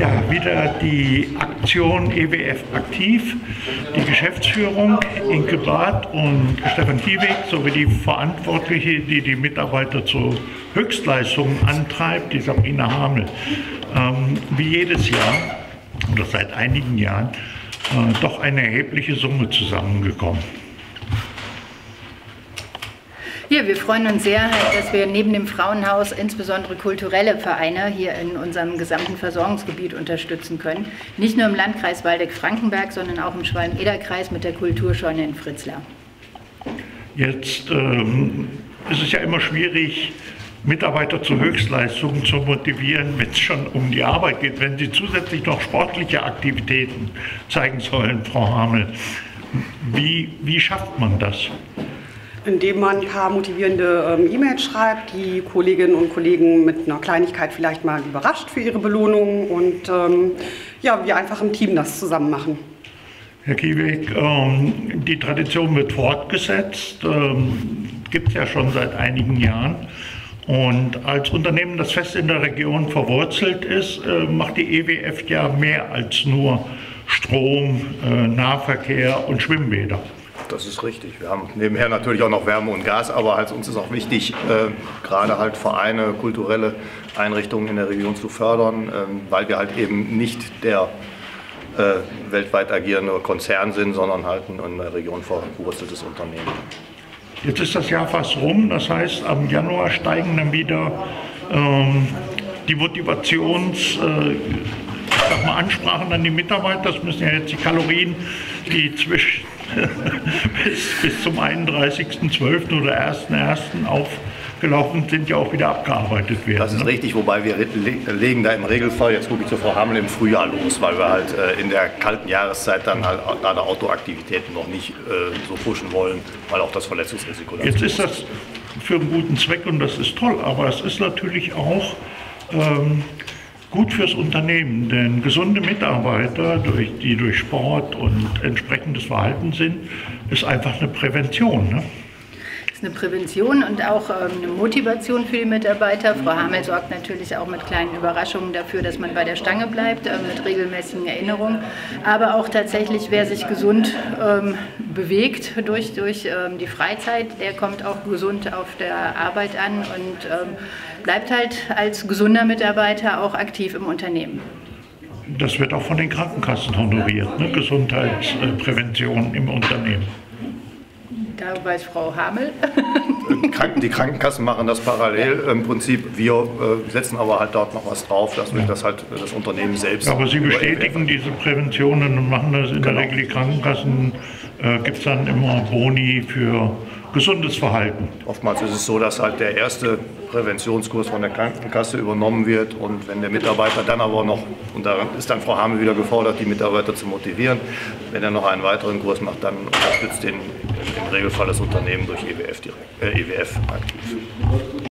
Ja, wieder die Aktion EWF aktiv. Die Geschäftsführung Inke Barth und Stefan Kieweg sowie die Verantwortliche, die die Mitarbeiter zu Höchstleistungen antreibt, die Sabrina Hamel. Ähm, wie jedes Jahr oder seit einigen Jahren äh, doch eine erhebliche Summe zusammengekommen. Ja, wir freuen uns sehr, dass wir neben dem Frauenhaus insbesondere kulturelle Vereine hier in unserem gesamten Versorgungsgebiet unterstützen können. Nicht nur im Landkreis Waldeck-Frankenberg, sondern auch im Schwalm-Eder-Kreis mit der Kulturscheune in Fritzlar. Jetzt ähm, ist es ja immer schwierig, Mitarbeiter zu Höchstleistungen zu motivieren, wenn es schon um die Arbeit geht, wenn sie zusätzlich noch sportliche Aktivitäten zeigen sollen, Frau Hamel. Wie, wie schafft man das? Indem man ein paar motivierende ähm, E-Mails schreibt, die Kolleginnen und Kollegen mit einer Kleinigkeit vielleicht mal überrascht für ihre Belohnung und ähm, ja, wir einfach im Team das zusammen machen. Herr Kieweg, ähm, die Tradition wird fortgesetzt, ähm, gibt es ja schon seit einigen Jahren. Und als Unternehmen, das fest in der Region verwurzelt ist, äh, macht die EWF ja mehr als nur Strom, äh, Nahverkehr und Schwimmbäder. Das ist richtig. Wir haben nebenher natürlich auch noch Wärme und Gas, aber halt uns ist auch wichtig, äh, gerade halt Vereine, kulturelle Einrichtungen in der Region zu fördern, äh, weil wir halt eben nicht der äh, weltweit agierende Konzern sind, sondern halt ein in der Region verwurzeltes Unternehmen. Jetzt ist das Jahr fast rum, das heißt, am Januar steigen dann wieder ähm, die Motivations- äh, sag mal, Ansprachen an die Mitarbeiter. Das müssen ja jetzt die Kalorien, die zwischen bis, bis zum 31.12. oder 1.1. aufgelaufen sind, ja auch wieder abgearbeitet werden. Das ist ne? richtig, wobei wir legen da im Regelfall, jetzt gucke ich zu Frau Hamel, im Frühjahr los, weil wir halt äh, in der kalten Jahreszeit dann halt gerade Autoaktivitäten noch nicht äh, so pushen wollen, weil auch das Verletzungsrisiko da Jetzt ist das für einen guten Zweck und das ist toll, aber es ist natürlich auch ähm, gut fürs Unternehmen, denn gesunde Mitarbeiter, die durch Sport und entsprechendes Verhalten sind, ist einfach eine Prävention. Ne? Ist eine Prävention und auch ähm, eine Motivation für die Mitarbeiter. Frau Hamel sorgt natürlich auch mit kleinen Überraschungen dafür, dass man bei der Stange bleibt, äh, mit regelmäßigen Erinnerungen. Aber auch tatsächlich, wer sich gesund ähm, bewegt durch, durch ähm, die Freizeit, der kommt auch gesund auf der Arbeit an und bleibt halt als gesunder Mitarbeiter auch aktiv im Unternehmen. Das wird auch von den Krankenkassen honoriert, ne? Gesundheitsprävention im Unternehmen. Da weiß Frau Hamel. Die Krankenkassen machen das parallel. Im Prinzip, wir äh, setzen aber halt dort noch was drauf, dass wir das halt das Unternehmen selbst. Aber Sie bestätigen diese Präventionen und machen das in genau. der Regel. Die Krankenkassen äh, gibt es dann immer Boni für gesundes Verhalten. Oftmals ist es so, dass halt der erste Präventionskurs von der Krankenkasse übernommen wird und wenn der Mitarbeiter dann aber noch, und da ist dann Frau Hame wieder gefordert, die Mitarbeiter zu motivieren, wenn er noch einen weiteren Kurs macht, dann unterstützt den im Regelfall das Unternehmen durch EWF, direkt, äh, EWF aktiv.